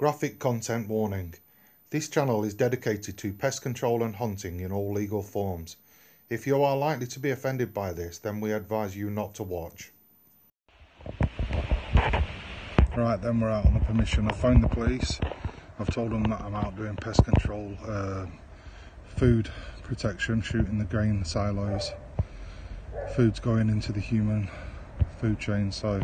Graphic content warning. This channel is dedicated to pest control and hunting in all legal forms. If you are likely to be offended by this, then we advise you not to watch. Right, then we're out on the permission. I phoned the police. I've told them that I'm out doing pest control, uh, food protection, shooting the grain silos. Food's going into the human food chain, so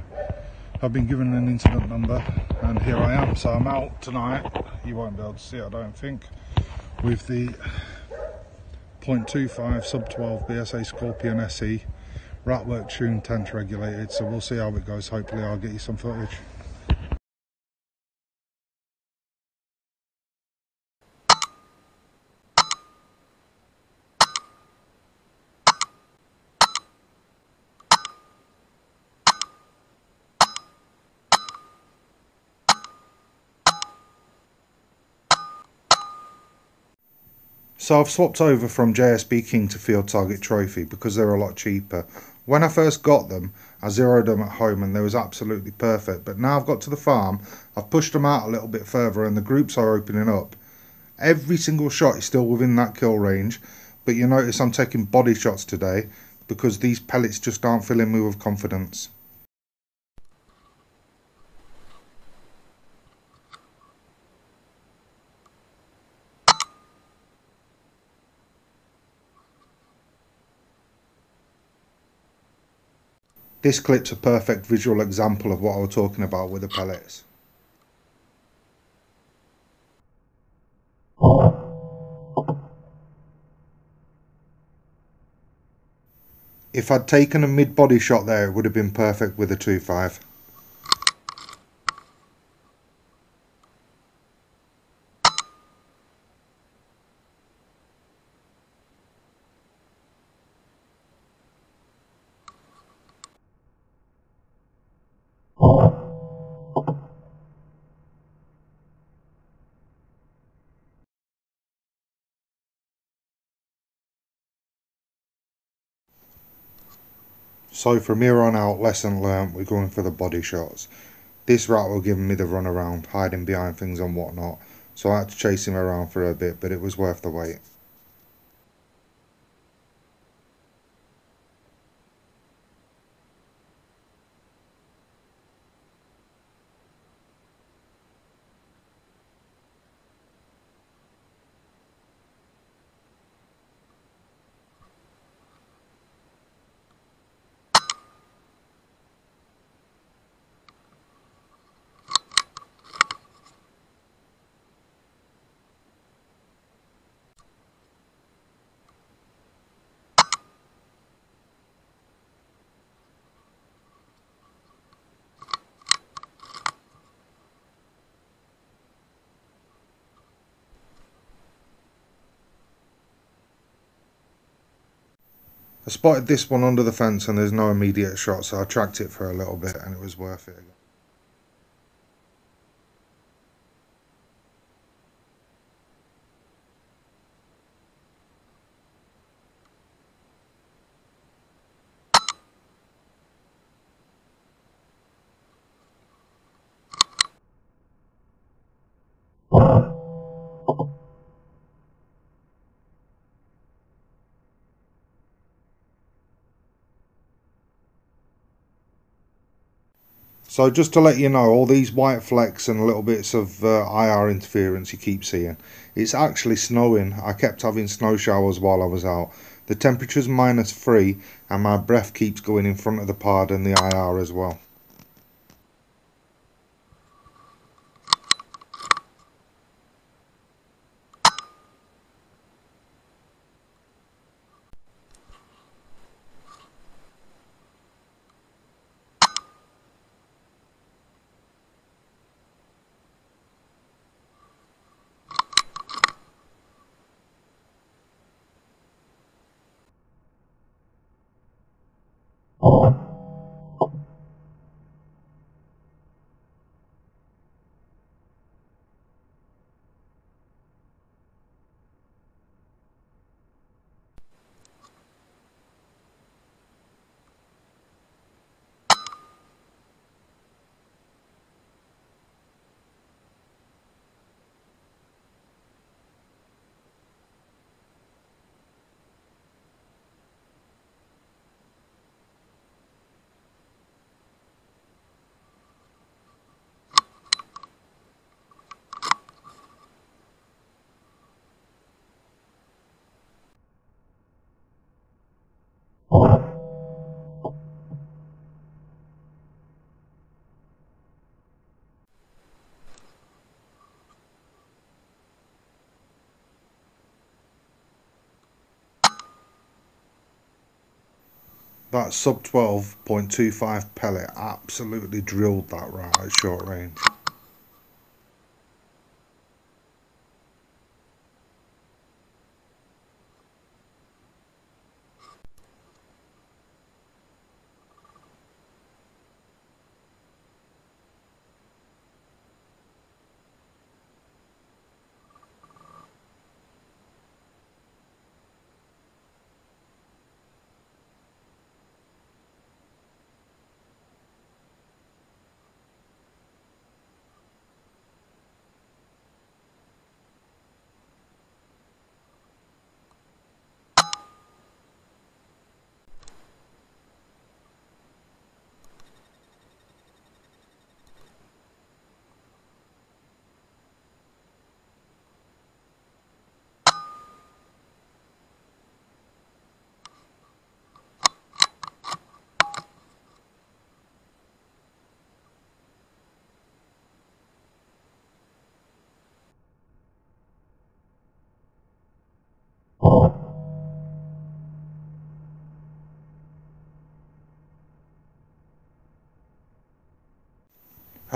I've been given an incident number and here I am. So I'm out tonight. You won't be able to see it, I don't think, with the 0.25 sub 12 BSA Scorpion SE Ratwork tune Tench regulated. So we'll see how it goes. Hopefully, I'll get you some footage. So I've swapped over from JSB King to Field Target Trophy because they're a lot cheaper. When I first got them, I zeroed them at home and they was absolutely perfect. But now I've got to the farm, I've pushed them out a little bit further and the groups are opening up. Every single shot is still within that kill range, but you notice I'm taking body shots today because these pellets just aren't filling me with confidence. This clip's a perfect visual example of what I was talking about with the pellets. If I'd taken a mid-body shot there, it would have been perfect with a 2.5. So from here on out, lesson learnt, we're going for the body shots. This rat will give me the run around, hiding behind things and whatnot. So I had to chase him around for a bit, but it was worth the wait. I spotted this one under the fence and there's no immediate shot so I tracked it for a little bit and it was worth it. So just to let you know, all these white flecks and little bits of uh, IR interference you keep seeing, it's actually snowing. I kept having snow showers while I was out. The temperature's minus three and my breath keeps going in front of the pod and the IR as well. That sub 12.25 pellet absolutely drilled that right at short range.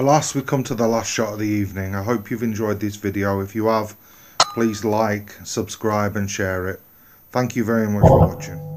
Alas, we come to the last shot of the evening. I hope you've enjoyed this video. If you have, please like, subscribe and share it. Thank you very much for watching.